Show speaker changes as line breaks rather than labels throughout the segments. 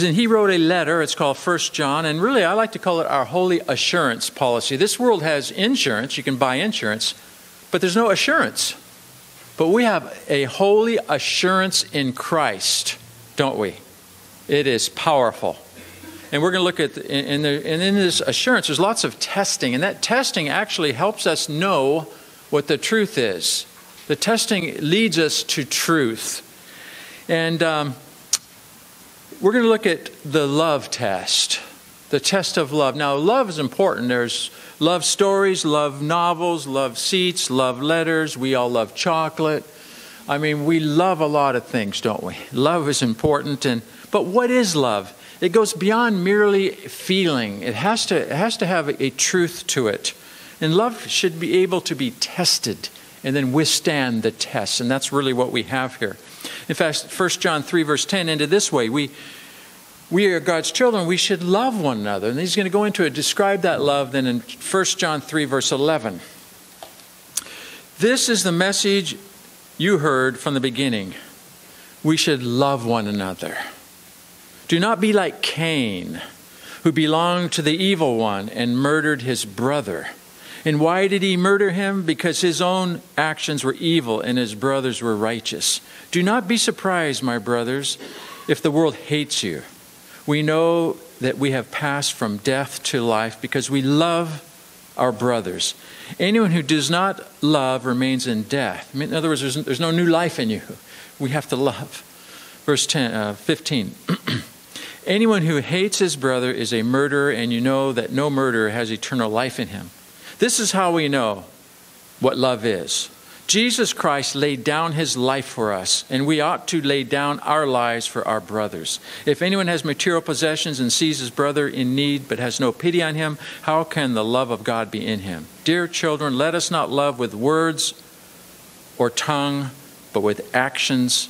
and he wrote a letter, it's called First John, and really I like to call it our holy assurance policy. This world has insurance, you can buy insurance, but there's no assurance. But we have a holy assurance in Christ, don't we? It is powerful. And we're going to look at, in, the, and in this assurance, there's lots of testing, and that testing actually helps us know what the truth is. The testing leads us to truth. And um, we're going to look at the love test, the test of love. Now, love is important. There's love stories, love novels, love seats, love letters. We all love chocolate. I mean, we love a lot of things, don't we? Love is important. And, but what is love? It goes beyond merely feeling, it has to, it has to have a, truth to it. And love should be able to be tested and then withstand the test. And that's really what we have here. In fact, 1 John 3, verse 10 ended this way We, we are God's children, we should love one another. And he's going to go into it, describe that love then in 1 John 3, verse 11. This is the message you heard from the beginning. We should love one another. Do not be like Cain, who belonged to the evil one and murdered his brother. And why did he murder him? Because his own actions were evil and his brothers were righteous. Do not be surprised, my brothers, if the world hates you. We know that we have passed from death to life because we love our brothers. Anyone who does not love remains in death. In other words, there's, there's no new life in you. We have to love. Verse 10, uh, 15. Anyone who hates his brother is a murderer, and you know that no murderer has eternal life in him. This is how we know what love is. Jesus Christ laid down his life for us, and we ought to lay down our lives for our brothers. If anyone has material possessions and sees his brother in need but has no pity on him, how can the love of God be in him? Dear children, let us not love with words or tongue, but with actions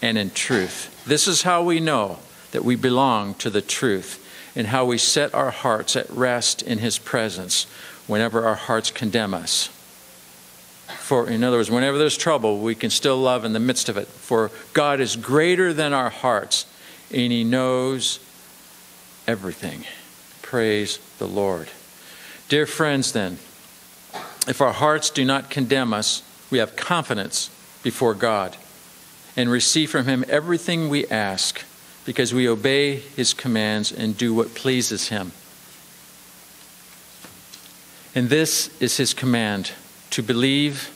and in truth. This is how we know that we belong to the truth and how we set our hearts at rest in his presence whenever our hearts condemn us. For, in other words, whenever there's trouble, we can still love in the midst of it. For God is greater than our hearts, and He knows everything. Praise the Lord. Dear friends, then, if our hearts do not condemn us, we have confidence before God and receive from Him everything we ask because we obey His commands and do what pleases Him. And this is his command to believe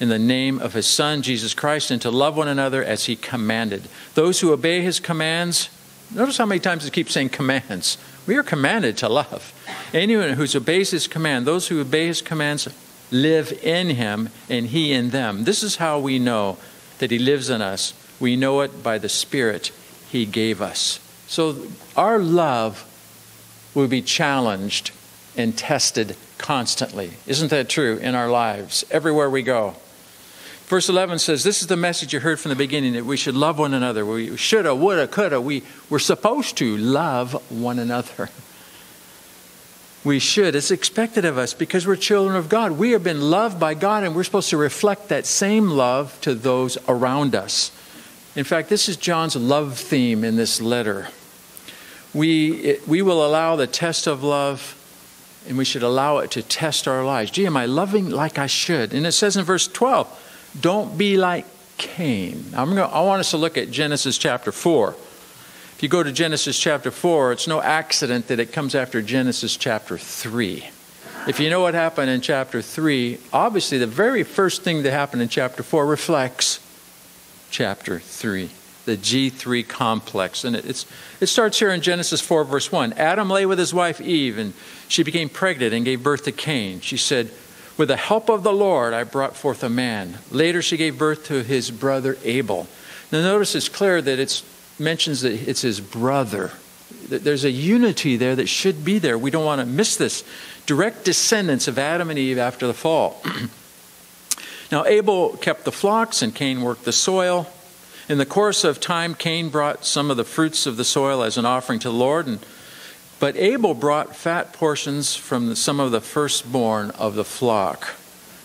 in the name of his Son, Jesus Christ, and to love one another as he commanded. Those who obey his commands, notice how many times it keeps saying commands. We are commanded to love. Anyone who obeys his command, those who obey his commands, live in him and he in them. This is how we know that he lives in us. We know it by the Spirit he gave us. So our love will be challenged and tested constantly. Isn't that true in our lives, everywhere we go? Verse 11 says, This is the message you heard from the beginning that we should love one another. We shoulda, woulda, coulda. We, we're supposed to love one another. We should. It's expected of us because we're children of God. We have been loved by God, and we're supposed to reflect that same love to those around us. In fact, this is John's love theme in this letter. We, we will allow the test of love and we should allow it to test our lives. Gee, am I loving like I should? And it says in verse 12, don't be like Cain. I'm gonna, I want us to look at Genesis chapter 4. If you go to Genesis chapter 4, it's no accident that it comes after Genesis chapter 3. If you know what happened in chapter 3, obviously the very first thing that happened in chapter 4 reflects chapter 3 the G3 complex. And it, it starts here in Genesis 4, verse 1. Adam lay with his wife Eve, and she became pregnant and gave birth to Cain. She said, With the help of the Lord, I brought forth a man. Later, she gave birth to his brother Abel. Now, notice it's clear that it mentions that it's his brother. There's a unity there that should be there. We don't want to miss this. Direct descendants of Adam and Eve after the fall. now, Abel kept the flocks, and Cain worked the soil. In the course of time, Cain brought some of the fruits of the soil as an offering to the Lord, and, but Abel brought fat portions from the, some of the firstborn of the flock.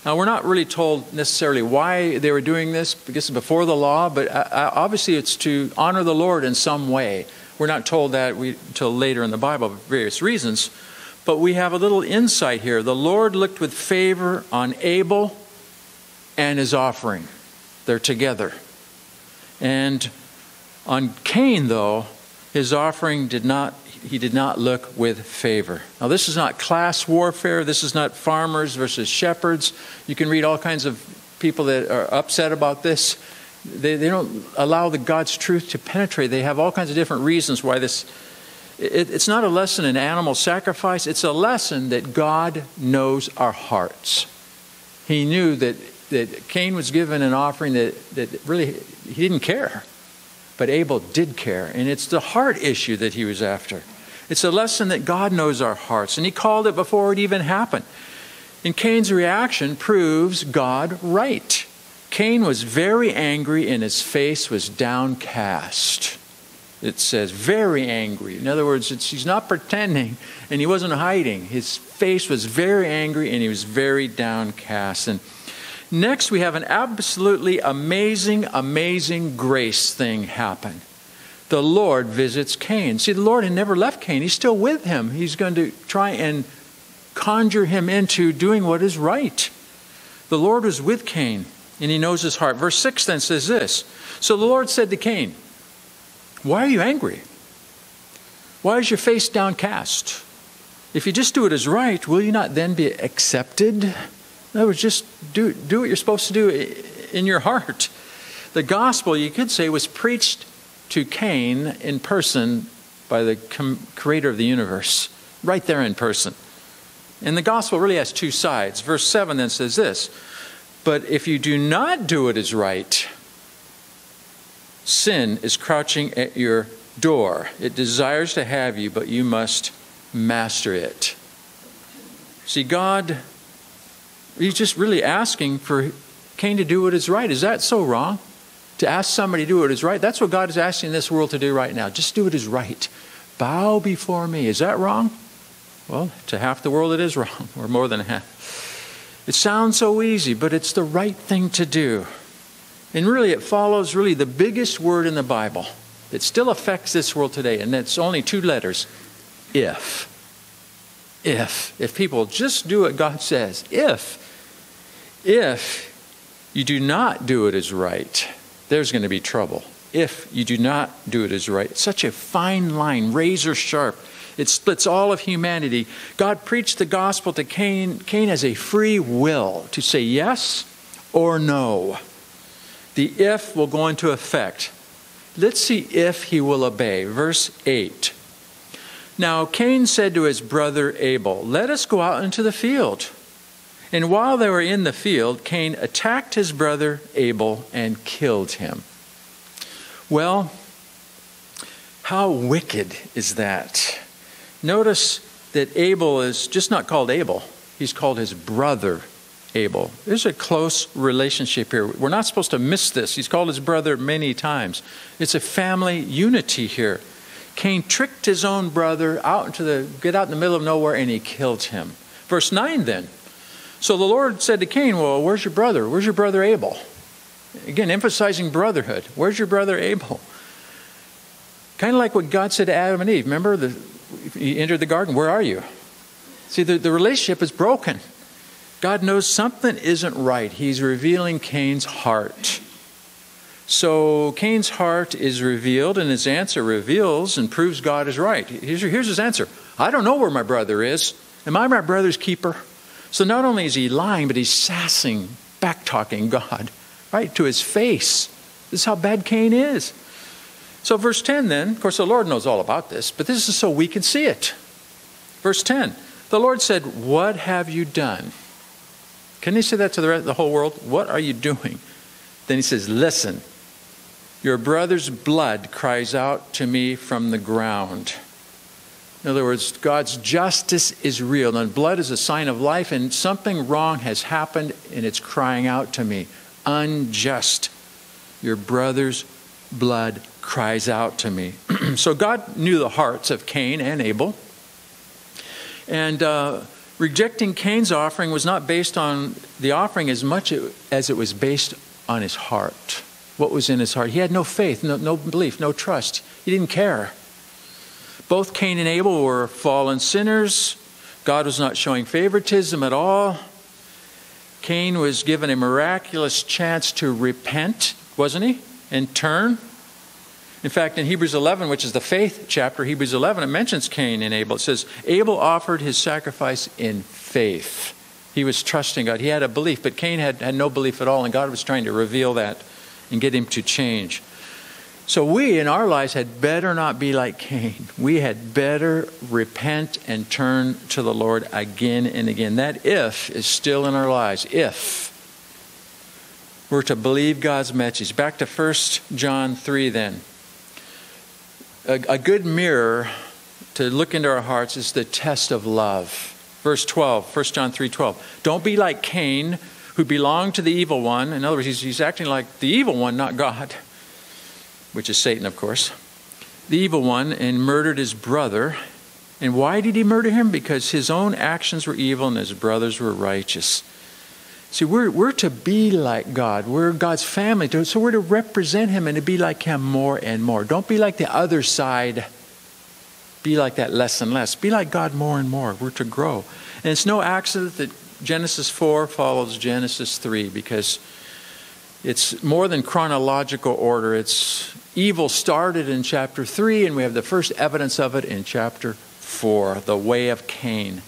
Now, we're not really told necessarily why they were doing this, because before the law, but uh, uh, obviously it's to honor the Lord in some way. We're not told that we, until later in the Bible for various reasons. But we have a little insight here. The Lord looked with favor on Abel and his offering. They're together. And on Cain, though, his offering did not he did not look with favor. Now, this is not class warfare. This is not farmers versus shepherds. You can read all kinds of people that are upset about this. They, they don't allow the God's truth to penetrate. They have all kinds of different reasons why this. It, it's not a lesson in animal sacrifice. It's a lesson that God knows our hearts. He knew that, that Cain was given an offering that, that really he didn't care. But Abel did care. And it's the heart issue that he was after. It's a lesson that God knows our hearts. And he called it before it even happened. And Cain's reaction proves God right. Cain was very angry and his face was downcast. It says, very angry. In other words, he's not pretending and he wasn't hiding. His face was very angry and he was very downcast. And next, we have an absolutely amazing, amazing grace thing happen. The Lord visits Cain. See, the Lord had never left Cain, he's still with him. He's going to try and conjure him into doing what is right. The Lord was with Cain, and he knows his heart. Verse 6 then says this So the Lord said to Cain, Why are you angry? Why is your face downcast? If you just do what is right, will you not then be accepted? In other words, just do, do what you're supposed to do in your heart. The gospel, you could say, was preached to Cain in person by the creator of the universe, right there in person. And the gospel really has two sides. Verse 7 then says this But if you do not do what is right, sin is crouching at your door. It desires to have you, but you must master it. See, God, He's just really asking for Cain to do what is right. Is that so wrong? To ask somebody to do what is right? That's what God is asking this world to do right now. Just do what is right. Bow before me. Is that wrong? Well, to half the world, it is wrong, or more than half. It sounds so easy, but it's the right thing to do. And really, it follows really the biggest word in the Bible that still affects this world today, and it's only two letters if. If. If people just do what God says, if. If you do not do it as right, there's going to be trouble. If you do not do it as right, it's such a fine line, razor sharp it splits all of humanity. God preached the gospel to Cain. Cain has a free will to say yes or no. The if will go into effect. Let's see if he will obey. Verse 8. Now Cain said to his brother Abel, Let us go out into the field. And while they were in the field, Cain attacked his brother Abel and killed him. Well, how wicked is that? Notice that Abel is just not called Abel, he's called his brother Abel. There's a close relationship here. We're not supposed to miss this. He's called his brother many times. It's a family unity here. Cain tricked his own brother out into the get out in the middle of nowhere and he killed him. Verse 9 then. So the Lord said to Cain, Well, where's your brother? Where's your brother Abel? Again, emphasizing brotherhood. Where's your brother Abel? Kind of like what God said to Adam and Eve. Remember the you entered the garden, where are you? See, the, the relationship is broken. God knows something isn't right. He's revealing Cain's heart. So Cain's heart is revealed, and his answer reveals and proves God is right. Here's, here's his answer I don't know where my brother is. Am I my brother's keeper? So not only is he lying, but he's sassing, back talking God, right, to his face. This is how bad Cain is. So, verse 10 then, of course, the Lord knows all about this, but this is so we can see it. Verse 10 The Lord said, What have you done? Can he say that to the, rest, the whole world? What are you doing? Then he says, Listen, your brother's blood cries out to me from the ground. In other words, God's justice is real, and blood is a sign of life, and something wrong has happened, and it's crying out to me. Unjust. Your brother's blood cries out to me. so God knew the hearts of Cain and Abel. And uh, rejecting Cain's offering was not based on the offering as much as it was based on his heart. What was in his heart? He had no faith, no, no belief, no trust. He didn't care. Both Cain and Abel were fallen sinners. God was not showing favoritism at all. Cain was given a miraculous chance to repent, wasn't he? And turn. In fact, in Hebrews 11, which is the faith chapter, Hebrews 11, it mentions Cain and Abel. It says, Abel offered his sacrifice in faith. He was trusting God. He had a belief, but Cain had, had no belief at all, and God was trying to reveal that and get him to change. So we in our lives had better not be like Cain. We had better repent and turn to the Lord again and again. That if is still in our lives. If we're to believe God's message. Back to 1 John 3 then. A, a good mirror to look into our hearts is the test of love. Verse 12, 1 John 3 12. Don't be like Cain, who belonged to the evil one. In other words, he's, he's acting like the evil one, not God which is Satan, of course, the evil one, and murdered his brother. And why did he murder him? Because his own actions were evil and his brothers were righteous. See, we're, we're to be like God. We're God's family. So we're to represent Him and to be like Him more and more. Don't be like the other side. Be like that less and less. Be like God more and more. We're to grow. And it's no accident that Genesis 4 follows Genesis 3 because it's more than chronological order. It's evil started in chapter 3, and we have the first evidence of it in chapter 4, the way of Cain.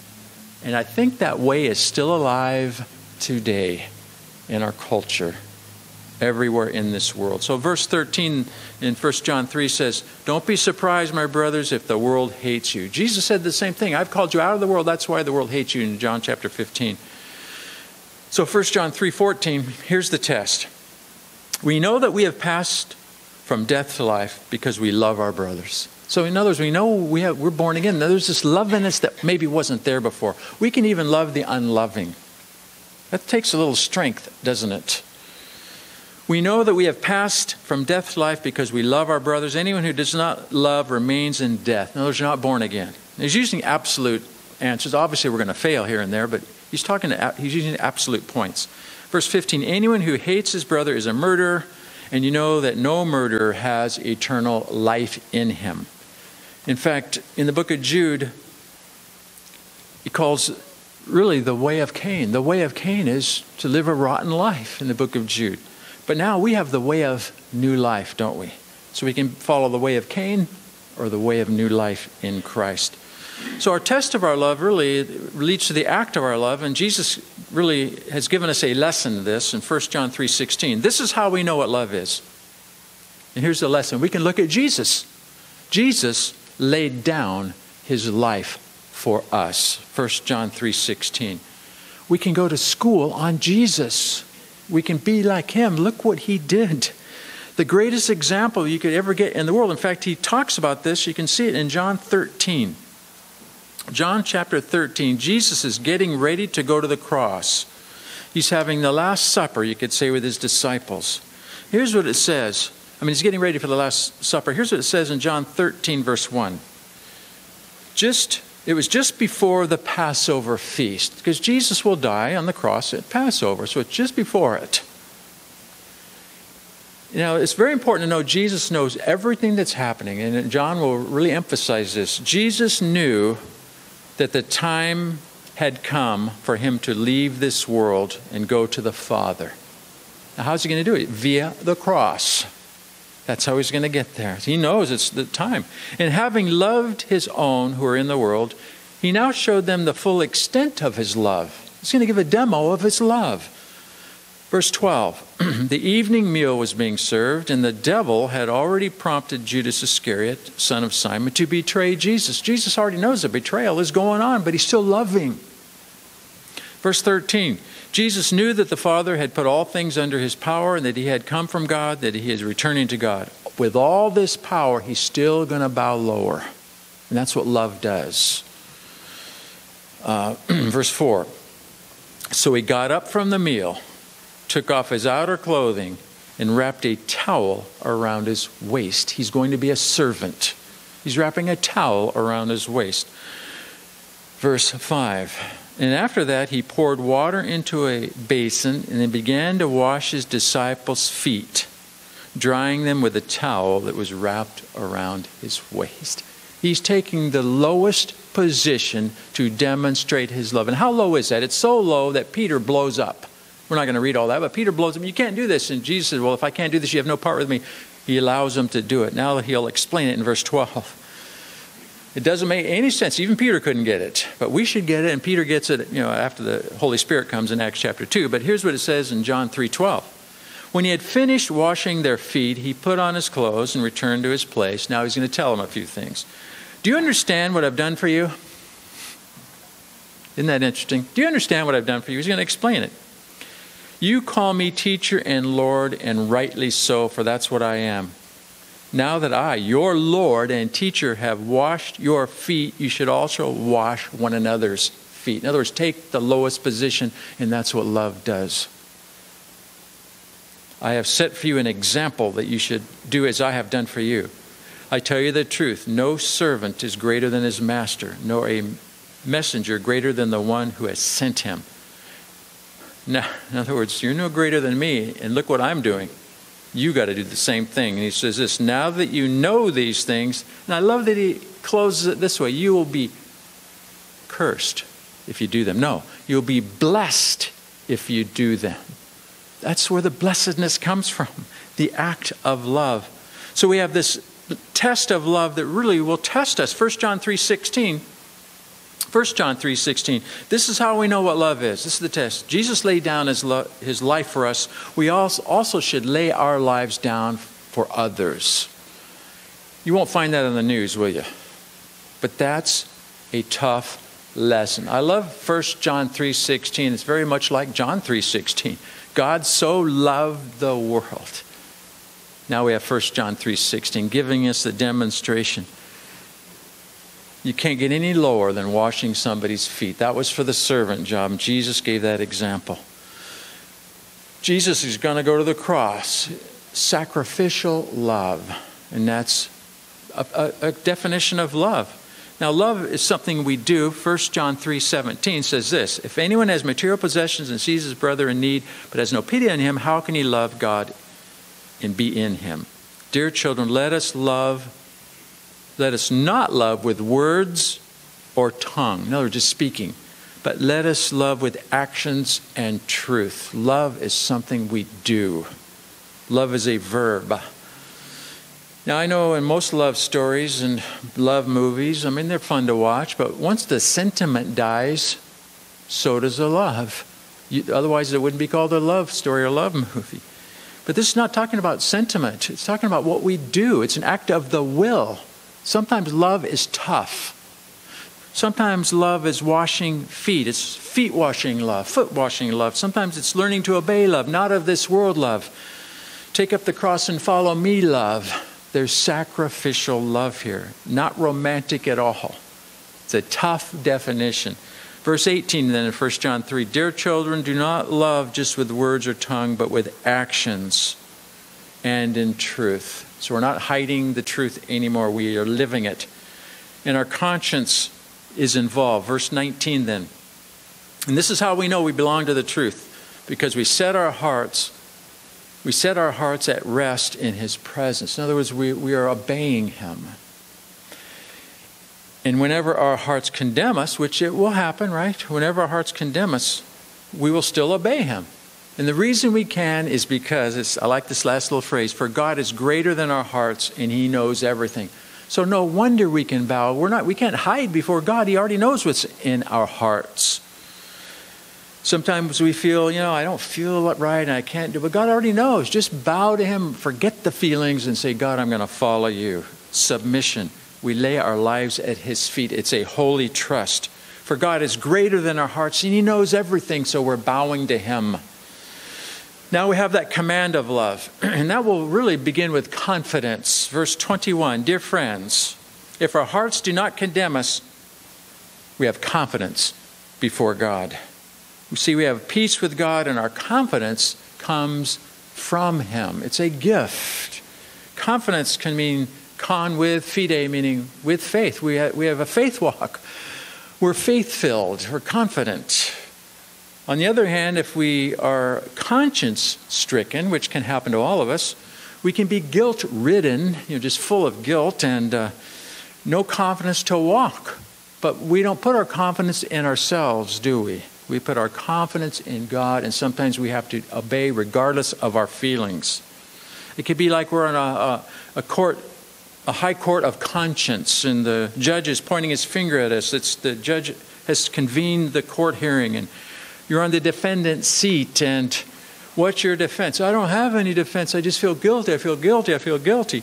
And I think that way is still alive today in our culture, everywhere in this world. So, verse 13 in 1 John 3 says, Don't be surprised, my brothers, if the world hates you. Jesus said the same thing. I've called you out of the world. That's why the world hates you in John chapter 15. So 1 John 3:14, here's the test. We know that we have passed from death to life because we love our brothers. So, in other words, we know we have, we're born again. Now, there's this love in us that maybe wasn't there before. We can even love the unloving. That takes a little strength, doesn't it? We know that we have passed from death to life because we love our brothers. Anyone who does not love remains in death. In other words, you're not born again. He's using absolute answers. Obviously, we're going to fail here and there, but he's talking to, he's using absolute points. Verse 15 Anyone who hates his brother is a murderer and you know that no murderer has eternal life in him. In fact, in the book of Jude, he calls really the way of Cain. The way of Cain is to live a rotten life in the book of Jude. But now we have the way of new life, don't we? So we can follow the way of Cain or the way of new life in Christ. So our test of our love really leads to the act of our love, and Jesus really has given us a lesson this in 1 John 3:16. This is how we know what love is. And here's the lesson. We can look at Jesus. Jesus laid down his life for us. 1 John 3:16. We can go to school on Jesus. We can be like him. Look what he did. The greatest example you could ever get in the world. In fact, he talks about this. You can see it in John 13. John chapter 13, Jesus is getting ready to go to the cross. He's having the Last Supper, you could say, with his disciples. Here's what it says. I mean, he's getting ready for the Last Supper. Here's what it says in John 13, verse 1. Just, it was just before the Passover feast, because Jesus will die on the cross at Passover, so it's just before it. You know, it's very important to know Jesus knows everything that's happening, and John will really emphasize this. Jesus knew that the time had come for him to leave this world and go to the Father. Now, how's he going to do it? Via the cross. That's how he's going to get there. He knows it's the time. And having loved his own who are in the world, he now showed them the full extent of his love. He's going to give a demo of his love. Verse 12 The evening meal was being served, and the devil had already prompted Judas Iscariot, son of Simon, to betray Jesus. Jesus already knows the betrayal is going on, but he's still loving. Verse 13 Jesus knew that the Father had put all things under his power and that he had come from God, that he is returning to God. With all this power, he's still going to bow lower. And that's what love does. Uh, verse 4 So he got up from the meal took off his outer clothing, and wrapped a towel around his waist. He's going to be a servant. He's wrapping a towel around his waist. Verse 5. And after that, he poured water into a basin and then began to wash his disciples' feet, drying them with a towel that was wrapped around his waist. He's taking the lowest position to demonstrate his love. And how low is that? It's so low that Peter blows up. We're not going to read all that, but Peter blows up. You can't do this. And Jesus says, Well, if I can't do this, you have no part with me. He allows him to do it. Now he'll explain it in verse 12. It doesn't make any sense. Even Peter couldn't get it. But we should get it, and Peter gets it, you know, after the Holy Spirit comes in Acts chapter 2. But here's what it says in John 3:12. When he had finished washing their feet, he put on his clothes and returned to his place. Now he's going to tell them a few things. Do you understand what I've done for you? Isn't that interesting? Do you understand what I've done for you? He's going to explain it. You call me teacher and Lord, and rightly so, for that's what I am. Now that I, your Lord and teacher, have washed your feet, you should also wash one another's feet. In other words, take the lowest position, and that's what love does. I have set for you an example that you should do as I have done for you. I tell you the truth no servant is greater than his master, nor a messenger greater than the one who has sent him. Now, in other words, you're no greater than me, and look what I'm doing. You got to do the same thing. And he says this now that you know these things, and I love that he closes it this way you will be cursed if you do them. No, you'll be blessed if you do them. That's where the blessedness comes from, the act of love. So we have this test of love that really will test us. 1 John 3:16 1 John 3:16. This is how we know what love is. This is the test. Jesus laid down his, lo- his life for us. We also should lay our lives down for others. You won't find that in the news, will you? But that's a tough lesson. I love 1 John 3:16. It's very much like John 3:16. God so loved the world. Now we have 1 John 3:16 giving us the demonstration you can't get any lower than washing somebody's feet. That was for the servant job. Jesus gave that example. Jesus is going to go to the cross. Sacrificial love. And that's a, a, a definition of love. Now, love is something we do. 1 John 3 17 says this If anyone has material possessions and sees his brother in need, but has no pity on him, how can he love God and be in him? Dear children, let us love let us not love with words or tongue. Other words, just speaking. But let us love with actions and truth. Love is something we do. Love is a verb. Now, I know in most love stories and love movies, I mean, they're fun to watch, but once the sentiment dies, so does the love. You, otherwise, it wouldn't be called a love story or love movie. But this is not talking about sentiment, it's talking about what we do. It's an act of the will. Sometimes love is tough. Sometimes love is washing feet. It's feet washing love, foot washing love. Sometimes it's learning to obey love, not of this world love. Take up the cross and follow me love. There's sacrificial love here, not romantic at all. It's a tough definition. Verse 18 then in 1 John 3 Dear children, do not love just with words or tongue, but with actions and in truth. So we're not hiding the truth anymore, we are living it. And our conscience is involved. Verse 19 then. And this is how we know we belong to the truth because we set our hearts we set our hearts at rest in his presence. In other words, we, we are obeying him. And whenever our hearts condemn us, which it will happen, right? Whenever our hearts condemn us, we will still obey him. And the reason we can is because, I like this last little phrase, for God is greater than our hearts and he knows everything. So no wonder we can bow. We're not, we can't hide before God. He already knows what's in our hearts. Sometimes we feel, you know, I don't feel right and I can't do, but God already knows. Just bow to Him, forget the feelings, and say, God, I'm going to follow you. Submission. We lay our lives at His feet. It's a holy trust. For God is greater than our hearts and He knows everything, so we're bowing to Him. Now we have that command of love, and that will really begin with confidence. Verse 21 Dear friends, if our hearts do not condemn us, we have confidence before God. We see we have peace with God, and our confidence comes from Him. It's a gift. Confidence can mean con with, fide, meaning with faith. We have, we have a faith walk. We're faith filled, we're confident. On the other hand, if we are conscience stricken, which can happen to all of us, we can be guilt ridden, you know, just full of guilt and uh, no confidence to walk. But we don't put our confidence in ourselves, do we? We put our confidence in God, and sometimes we have to obey regardless of our feelings. It could be like we're in a, a, a court, a high court of conscience, and the judge is pointing his finger at us. It's the judge has convened the court hearing, and you're on the defendant's seat, and what's your defense? I don't have any defense. I just feel guilty. I feel guilty. I feel guilty.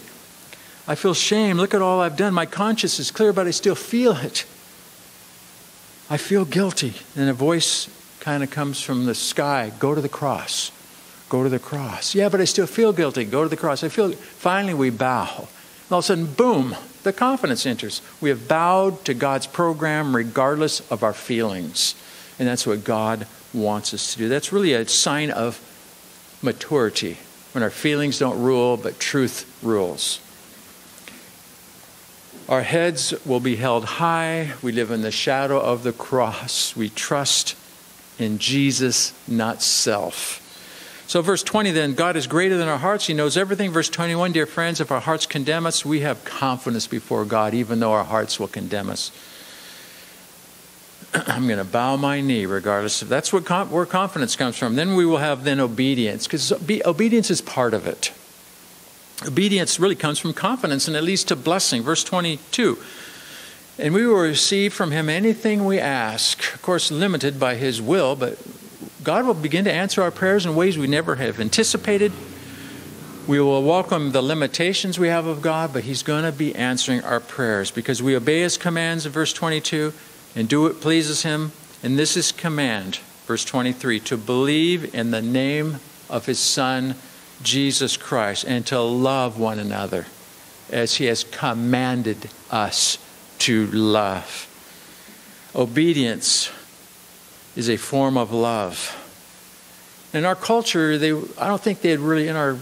I feel shame. Look at all I've done. My conscience is clear, but I still feel it. I feel guilty. And a voice kind of comes from the sky go to the cross. Go to the cross. Yeah, but I still feel guilty. Go to the cross. I feel. Finally, we bow. And all of a sudden, boom, the confidence enters. We have bowed to God's program regardless of our feelings. And that's what God wants us to do. That's really a sign of maturity when our feelings don't rule, but truth rules. Our heads will be held high. We live in the shadow of the cross. We trust in Jesus, not self. So, verse 20 then, God is greater than our hearts. He knows everything. Verse 21, dear friends, if our hearts condemn us, we have confidence before God, even though our hearts will condemn us. I'm going to bow my knee regardless of that's what where confidence comes from. Then we will have then obedience because obedience is part of it. Obedience really comes from confidence and it leads to blessing. Verse 22 And we will receive from him anything we ask, of course, limited by his will, but God will begin to answer our prayers in ways we never have anticipated. We will welcome the limitations we have of God, but He's going to be answering our prayers because we obey His commands in verse 22 and do what pleases Him. And this is command, verse 23, to believe in the name of His Son Jesus Christ and to love one another as He has commanded us to love. Obedience is a form of love. In our culture, they, I don't think they'd really, in our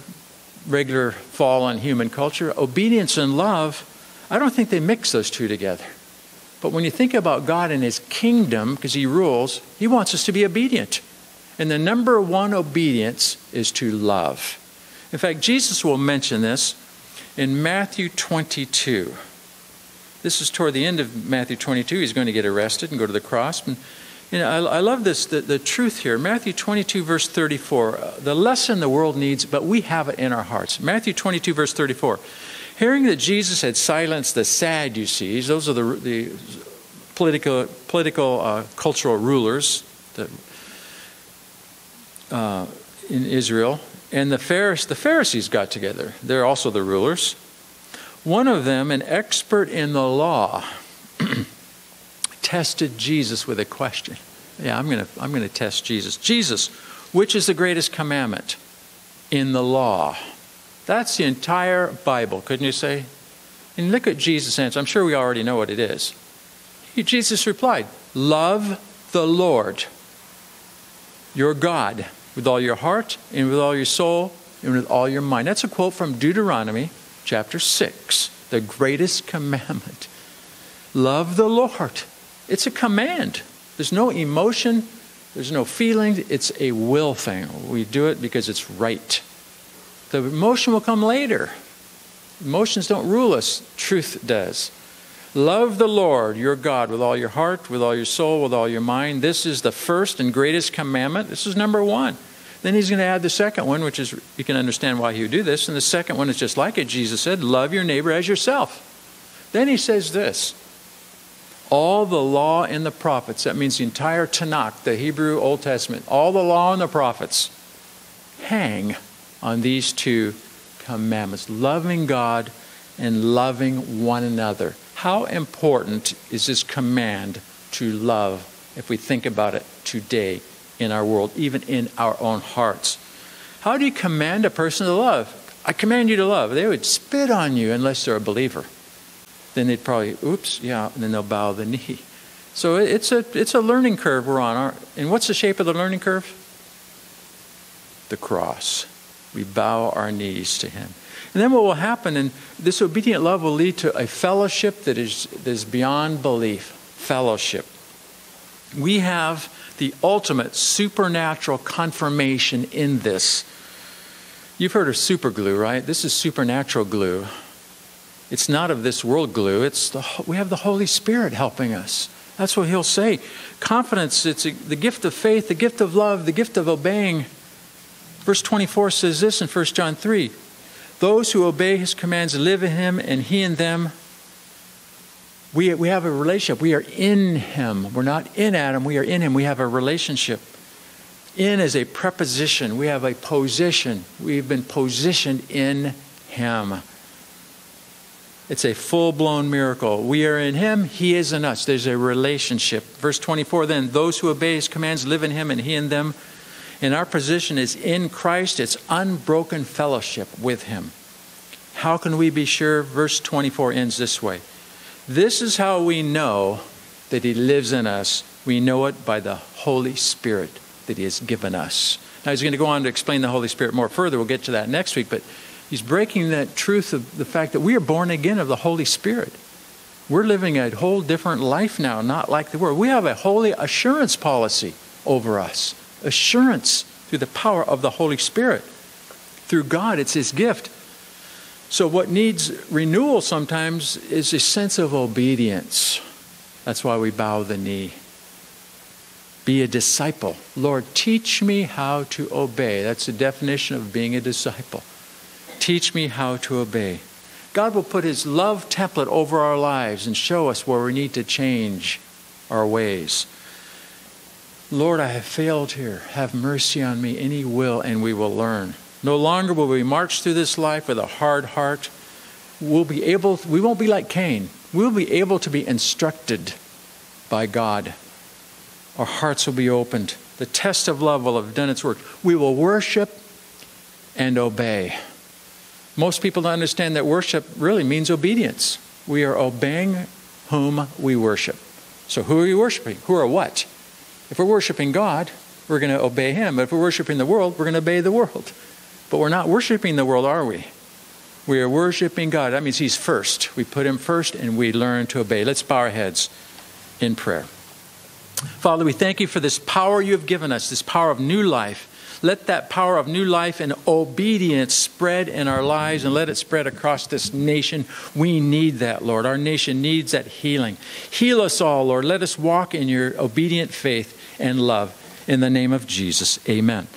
regular fall on human culture, obedience and love, I don't think they mix those two together. But when you think about God and His kingdom, because He rules, He wants us to be obedient. And the number one obedience is to love. In fact, Jesus will mention this in Matthew 22. This is toward the end of Matthew 22. He's going to get arrested and go to the cross. And, you know, I, I love this, the, the truth here. Matthew 22, verse 34. Uh, the lesson the world needs, but we have it in our hearts. Matthew 22, verse 34. Hearing that Jesus had silenced the Sadducees, those are the, the political, political uh, cultural rulers that, uh, in Israel, and the Pharisees, the Pharisees got together. They're also the rulers. One of them, an expert in the law, tested Jesus with a question. Yeah, I'm going I'm going to test Jesus. Jesus, which is the greatest commandment in the law? That's the entire Bible, couldn't you say? And look at Jesus' answer. I'm sure we already know what it is. Jesus replied, Love the Lord, your God with all your heart and with all your soul and with all your mind. That's a quote from Deuteronomy chapter 6, the greatest commandment. Love the Lord. It's a command. There's no emotion, there's no feeling, it's a will thing. We do it because it's right. The emotion will come later. Emotions don't rule us, truth does. Love the Lord your God with all your heart, with all your soul, with all your mind. This is the first and greatest commandment. This is number one. Then he's going to add the second one, which is, you can understand why he would do this. And the second one is just like it. Jesus said, Love your neighbor as yourself. Then he says this all the law and the prophets, that means the entire Tanakh, the Hebrew Old Testament, all the law and the prophets hang on these two commandments loving God and loving one another. How important is this command to love if we think about it today in our world, even in our own hearts? How do you command a person to love? I command you to love. They would spit on you unless they're a believer. Then they'd probably, oops, yeah, and then they'll bow the knee. So it's a, it's a learning curve we're on. And what's the shape of the learning curve? The cross. We bow our knees to Him. And then what will happen, and this obedient love will lead to a fellowship that is, that is beyond belief. Fellowship. We have the ultimate supernatural confirmation in this. You've heard of super glue, right? This is supernatural glue. It's not of this world glue. It's the, we have the Holy Spirit helping us. That's what he'll say. Confidence, it's a, the gift of faith, the gift of love, the gift of obeying. Verse 24 says this in 1 John 3 Those who obey his commands live in him, and he in them. We, we have a relationship. We are in him. We're not in Adam, we are in him. We have a relationship. In is a preposition, we have a position. We've been positioned in him. It's a full blown miracle. We are in Him, He is in us. There's a relationship. Verse 24 then, those who obey His commands live in Him and He in them. And our position is in Christ, it's unbroken fellowship with Him. How can we be sure? Verse 24 ends this way This is how we know that He lives in us. We know it by the Holy Spirit that He has given us. Now, He's going to go on to explain the Holy Spirit more further. We'll get to that next week. But He's breaking that truth of the fact that we are born again of the Holy Spirit. We're living a whole different life now, not like the world. We have a holy assurance policy over us. Assurance through the power of the Holy Spirit. Through God, it's His gift. So, what needs renewal sometimes is a sense of obedience. That's why we bow the knee. Be a disciple. Lord, teach me how to obey. That's the definition of being a disciple. Teach me how to obey. God will put His love template over our lives and show us where we need to change our ways. Lord, I have failed here. Have mercy on me. any will, and we will learn. No longer will we march through this life with a hard heart. We'll be able, we won't be like Cain. We'll be able to be instructed by God. Our hearts will be opened. The test of love will have done its work. We will worship and obey. Most people don't understand that worship really means obedience. We are obeying whom we worship. So, who are you worshiping? Who or what? If we're worshiping God, we're going to obey Him. But if we're worshiping the world, we're going to obey the world. But we're not worshiping the world, are we? We are worshiping God. That means He's first. We put Him first and we learn to obey. Let's bow our heads in prayer. Father, we thank you for this power you have given us, this power of new life let that power of new life and obedience spread in our lives and let it spread across this nation. We need that, Lord. Our nation needs that healing. Heal us all, Lord. Let us walk in your obedient faith and love. In the name of Jesus, amen.